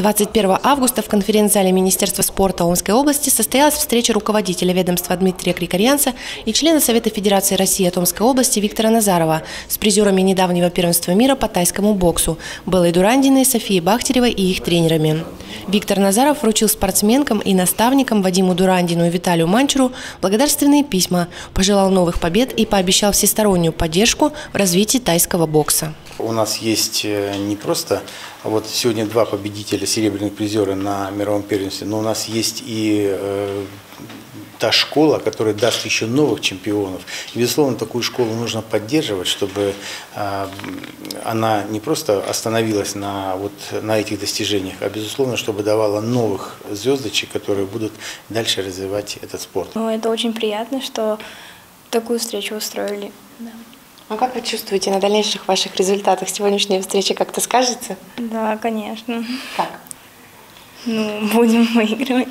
21 августа в конференц-зале Министерства спорта Омской области состоялась встреча руководителя ведомства Дмитрия Крикорянца и члена Совета Федерации России от Омской области Виктора Назарова с призерами недавнего первенства мира по тайскому боксу Беллой Дурандиной, Софией Бахтеревой и их тренерами. Виктор Назаров вручил спортсменкам и наставникам Вадиму Дурандину и Виталию Манчеру благодарственные письма, пожелал новых побед и пообещал всестороннюю поддержку в развитии тайского бокса. У нас есть э, не просто вот сегодня два победителя, серебряных призера на мировом первенстве, но у нас есть и э, та школа, которая даст еще новых чемпионов. И, безусловно, такую школу нужно поддерживать, чтобы э, она не просто остановилась на, вот, на этих достижениях, а, безусловно, чтобы давала новых звездочек, которые будут дальше развивать этот спорт. Ну, это очень приятно, что такую встречу устроили. Да. А как вы чувствуете на дальнейших ваших результатах? Сегодняшняя встреча как-то скажется? Да, конечно. Как? Ну, будем выигрывать.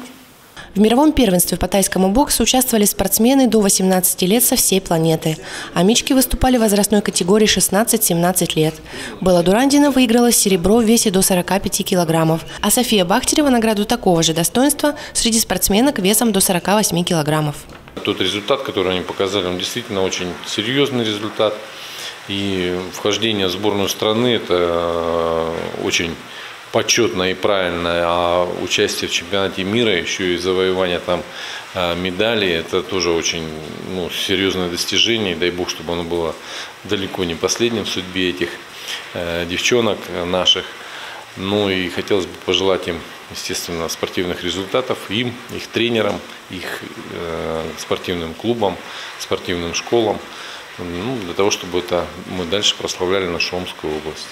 В мировом первенстве по тайскому боксу участвовали спортсмены до 18 лет со всей планеты. А мички выступали в возрастной категории 16-17 лет. Белла Дурандина выиграла серебро в весе до 45 килограммов, а София Бахтерева награду такого же достоинства среди спортсменок весом до 48 килограммов. Тот результат, который они показали, он действительно очень серьезный результат. И вхождение в сборную страны – это э, очень почетно и правильно, а участие в чемпионате мира, еще и завоевание там э, медали, это тоже очень ну, серьезное достижение. Дай бог, чтобы оно было далеко не последним в судьбе этих э, девчонок наших. Ну и хотелось бы пожелать им, естественно, спортивных результатов, им, их тренерам, их э, спортивным клубам, спортивным школам, ну, для того, чтобы это мы дальше прославляли нашу Омскую область.